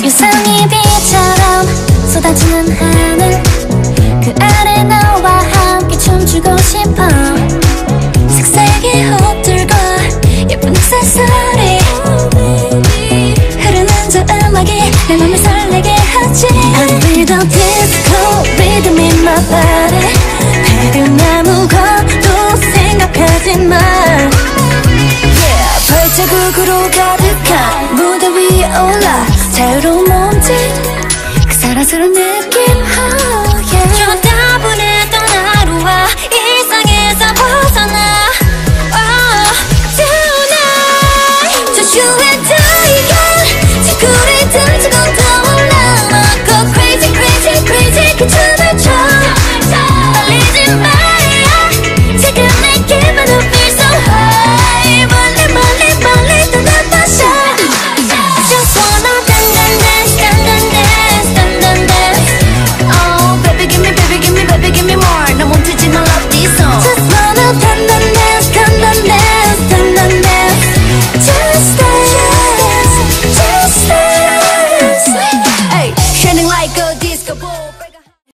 유성이 비처럼 쏟아지는 하늘. 그 아래 너와 함께 춤추고 싶어. 색색의 옷들과 예쁜 액세서리. 흐르는 저 음악이 내 맘을 설레게 하지. I feel the disco rhythm in my body 다른 아무것도 자국으로 가득한 무대 위에 올라 자유로운 몸짓